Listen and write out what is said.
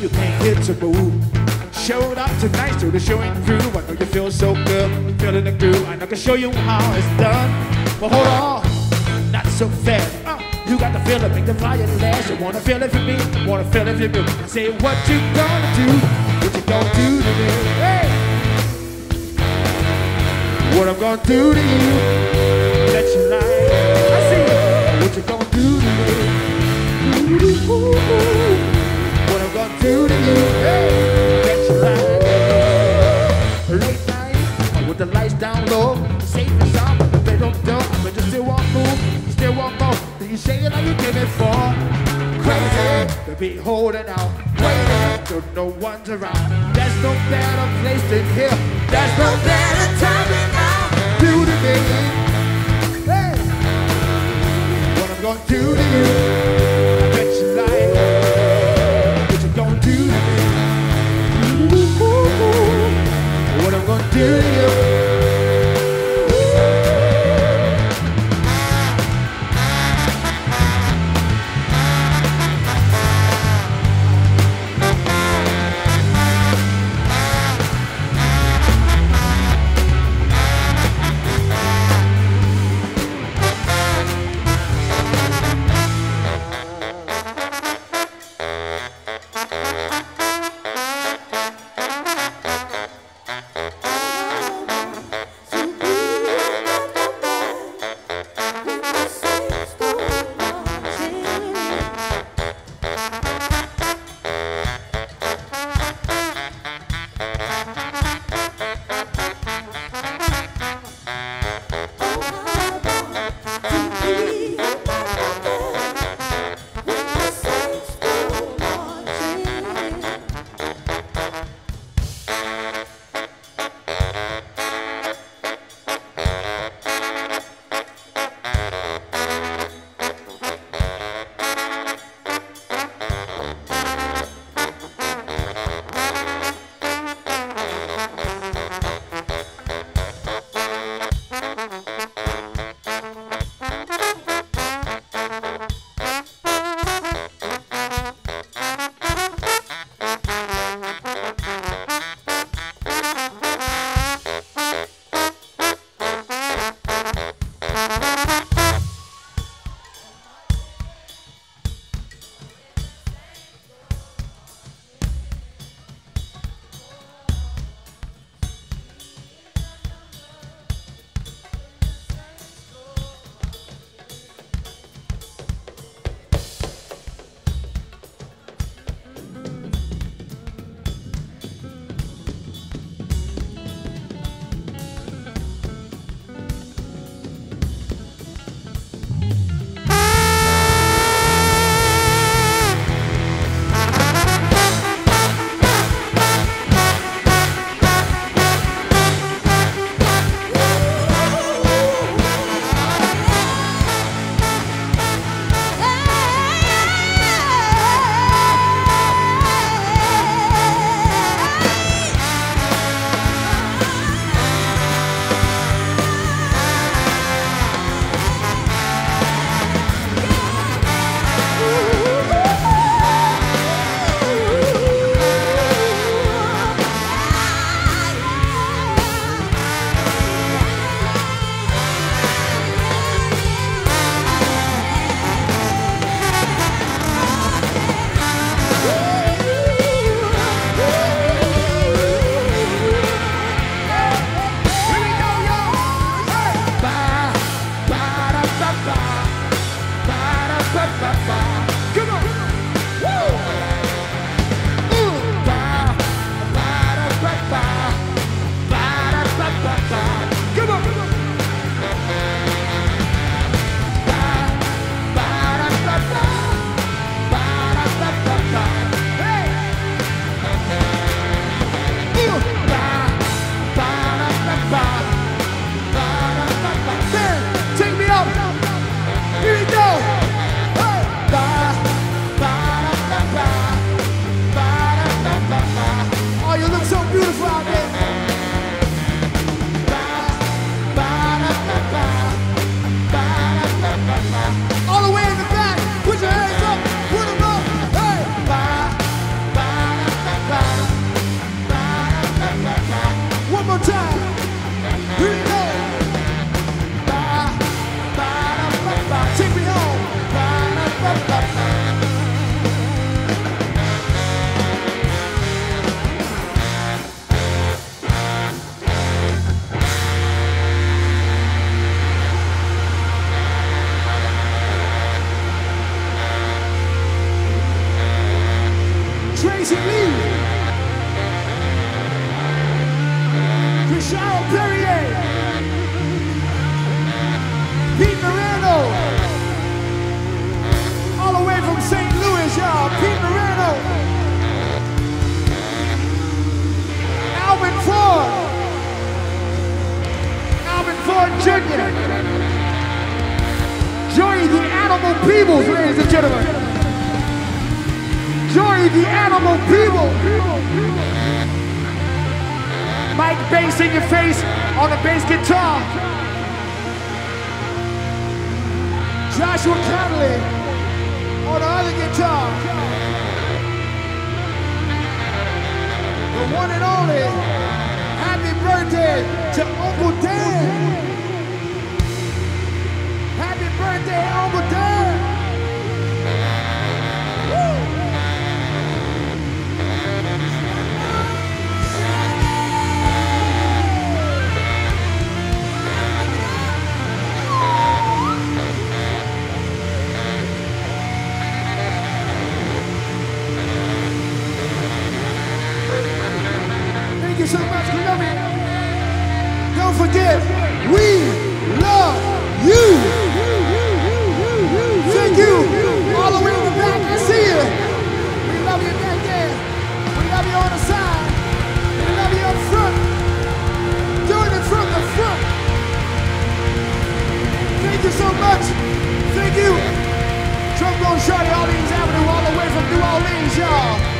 you can't get to move. Showed up tonight so the show ain't through. I know you feel so good, feeling the groove. I know I can show you how it's done. But hold on, not so fast. Uh, you got to feel it, make the fire last. You wanna feel it for me, wanna feel it for. I say what you gonna do, what you gonna do to me? Hey, what I'm gonna do to you? Let you lie. I see what you gonna do to me. What be holding out, waiting till no one's around. There's no better place than here. There's no better time than now. Do to me. Hey, what I'm gonna do Virginia. Joey the Animal Peebles, ladies and gentlemen. Joey the Animal Peebles. Mike bass in your face on the bass guitar. Joshua Conley on the other guitar. Forget, we love you. Thank you. All the way in the back, I see you. We love you back there. We love you on the side. We love you up front. Doing it from the front. Thank you so much. Thank you. Trombone Shorty, Orleans Avenue, all the way from New Orleans, y'all.